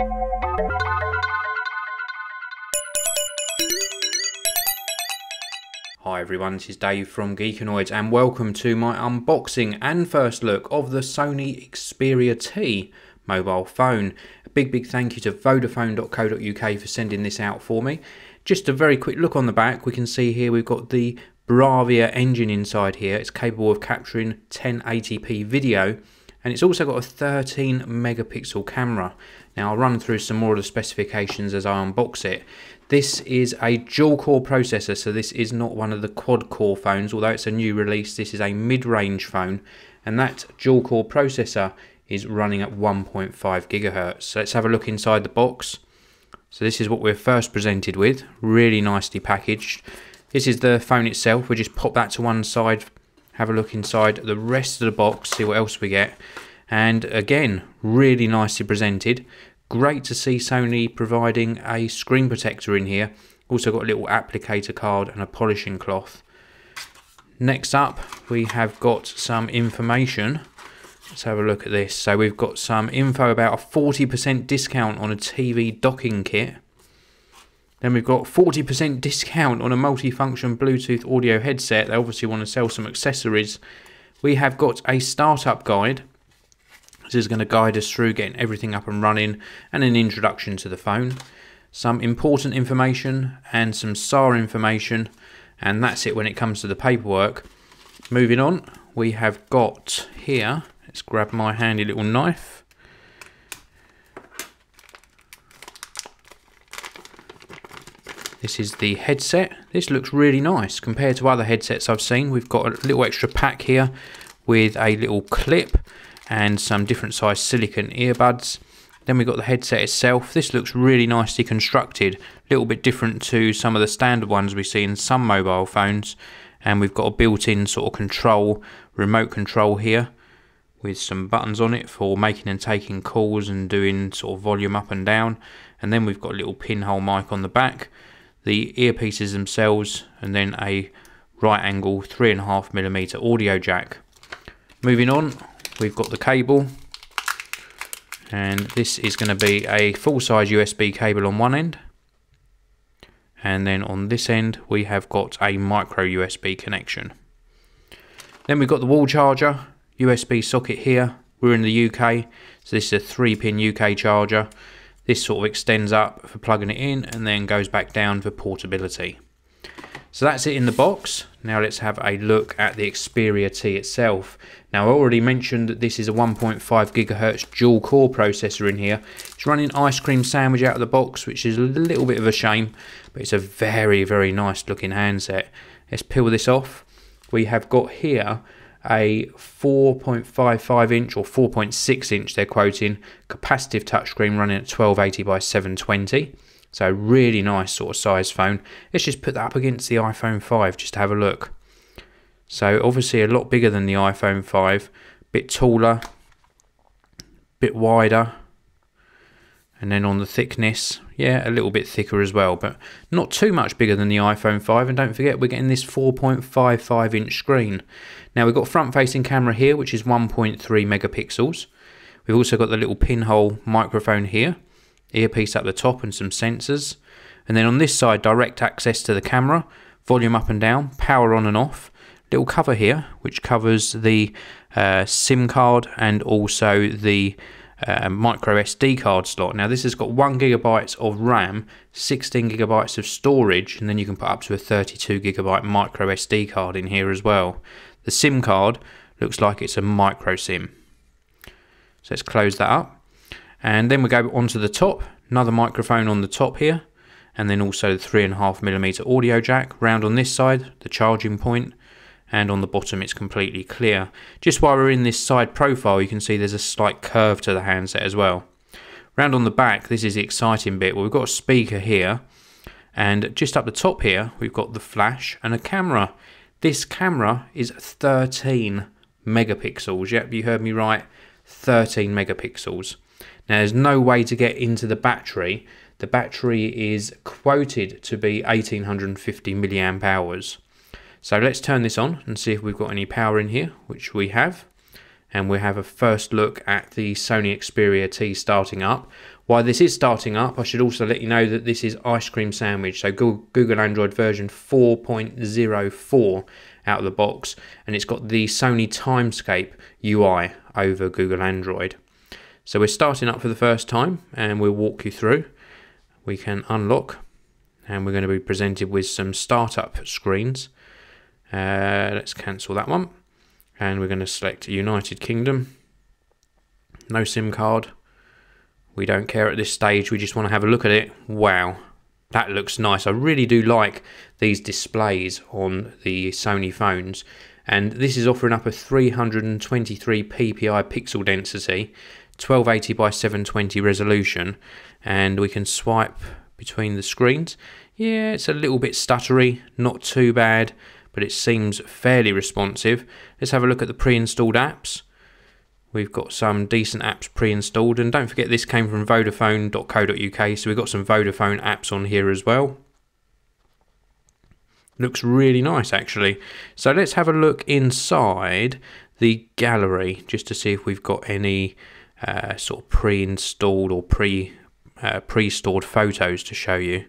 Hi everyone, this is Dave from Geekanoids and welcome to my unboxing and first look of the Sony Xperia T mobile phone. A big big thank you to Vodafone.co.uk for sending this out for me. Just a very quick look on the back, we can see here we've got the Bravia engine inside here. It's capable of capturing 1080p video and it's also got a 13 megapixel camera. Now I'll run through some more of the specifications as I unbox it. This is a dual core processor, so this is not one of the quad core phones, although it's a new release, this is a mid-range phone, and that dual core processor is running at 1.5 gigahertz. So let's have a look inside the box. So this is what we're first presented with, really nicely packaged. This is the phone itself, we just pop that to one side, have a look inside the rest of the box, see what else we get. And again, really nicely presented. Great to see Sony providing a screen protector in here. Also got a little applicator card and a polishing cloth. Next up, we have got some information. Let's have a look at this. So we've got some info about a 40% discount on a TV docking kit. Then we've got 40% discount on a multifunction Bluetooth audio headset. They obviously want to sell some accessories. We have got a startup guide this is going to guide us through getting everything up and running and an introduction to the phone. Some important information and some SAR information and that's it when it comes to the paperwork. Moving on, we have got here, let's grab my handy little knife. This is the headset. This looks really nice compared to other headsets I've seen. We've got a little extra pack here with a little clip and some different size silicon earbuds. Then we've got the headset itself. This looks really nicely constructed, a little bit different to some of the standard ones we see in some mobile phones. And we've got a built-in sort of control, remote control here with some buttons on it for making and taking calls and doing sort of volume up and down. And then we've got a little pinhole mic on the back, the earpieces themselves, and then a right angle 3.5mm audio jack. Moving on, we've got the cable and this is going to be a full-size USB cable on one end and then on this end we have got a micro USB connection. Then we've got the wall charger, USB socket here. We're in the UK, so this is a 3 pin UK charger. This sort of extends up for plugging it in and then goes back down for portability. So that's it in the box. Now let's have a look at the Xperia T itself. Now I already mentioned that this is a 1.5 gigahertz dual core processor in here. It's running ice cream sandwich out of the box, which is a little bit of a shame, but it's a very, very nice looking handset. Let's peel this off. We have got here a 4.55 inch or 4.6 inch they're quoting capacitive touchscreen running at 1280 by 720 so really nice sort of size phone. Let's just put that up against the iPhone 5 just to have a look. So obviously a lot bigger than the iPhone 5, bit taller, bit wider. And then on the thickness, yeah, a little bit thicker as well, but not too much bigger than the iPhone 5. And don't forget, we're getting this 4.55 inch screen. Now we've got front facing camera here, which is 1.3 megapixels. We've also got the little pinhole microphone here earpiece up the top and some sensors. And then on this side, direct access to the camera, volume up and down, power on and off. Little cover here, which covers the uh, SIM card and also the uh, micro SD card slot. Now this has got one gigabytes of RAM, 16 gigabytes of storage, and then you can put up to a 32 gigabyte micro SD card in here as well. The SIM card looks like it's a micro SIM. So let's close that up. And then we go onto the top, another microphone on the top here, and then also the 3.5mm audio jack. Round on this side, the charging point, and on the bottom it's completely clear. Just while we're in this side profile, you can see there's a slight curve to the handset as well. Round on the back, this is the exciting bit. We've got a speaker here, and just up the top here, we've got the flash and a camera. This camera is 13 megapixels. Yep, you heard me right, 13 megapixels. Now there's no way to get into the battery. The battery is quoted to be 1850 milliamp hours. So let's turn this on and see if we've got any power in here, which we have. And we have a first look at the Sony Xperia T starting up. While this is starting up, I should also let you know that this is Ice Cream Sandwich, so Google Android version 4.04 out of the box, and it's got the Sony Timescape UI over Google Android. So we're starting up for the first time, and we'll walk you through. We can unlock, and we're going to be presented with some startup screens. Uh, let's cancel that one, and we're going to select United Kingdom. No SIM card. We don't care at this stage, we just want to have a look at it. Wow, that looks nice. I really do like these displays on the Sony phones. And this is offering up a 323 ppi pixel density, 1280 by 720 resolution, and we can swipe between the screens. Yeah, it's a little bit stuttery, not too bad, but it seems fairly responsive. Let's have a look at the pre-installed apps. We've got some decent apps pre-installed and don't forget this came from vodafone.co.uk so we've got some Vodafone apps on here as well. Looks really nice actually. So let's have a look inside the gallery just to see if we've got any uh, sort of pre-installed or pre uh, pre-stored photos to show you.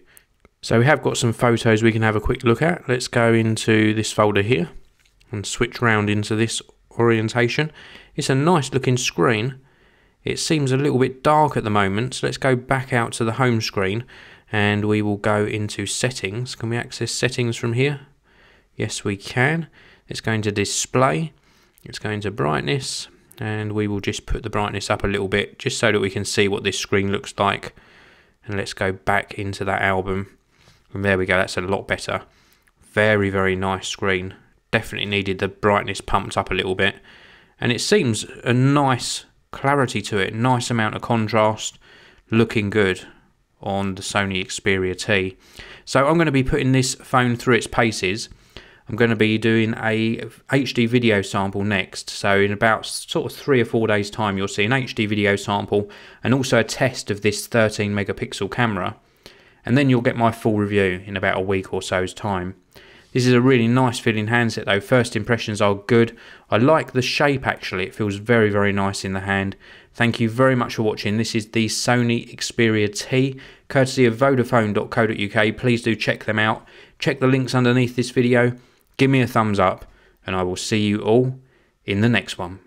So we have got some photos we can have a quick look at. Let's go into this folder here and switch round into this orientation. It's a nice looking screen. It seems a little bit dark at the moment, so let's go back out to the home screen and we will go into settings. Can we access settings from here? Yes, we can. It's going to display, it's going to brightness, and we will just put the brightness up a little bit just so that we can see what this screen looks like. And let's go back into that album. And there we go, that's a lot better. Very, very nice screen. Definitely needed the brightness pumped up a little bit and it seems a nice clarity to it, nice amount of contrast, looking good on the Sony Xperia T. So I'm going to be putting this phone through its paces. I'm going to be doing a HD video sample next. So in about sort of three or four days time, you'll see an HD video sample and also a test of this 13 megapixel camera. And then you'll get my full review in about a week or so's time. This is a really nice feeling handset though. First impressions are good. I like the shape actually. It feels very, very nice in the hand. Thank you very much for watching. This is the Sony Xperia T, courtesy of Vodafone.co.uk. Please do check them out. Check the links underneath this video. Give me a thumbs up and I will see you all in the next one.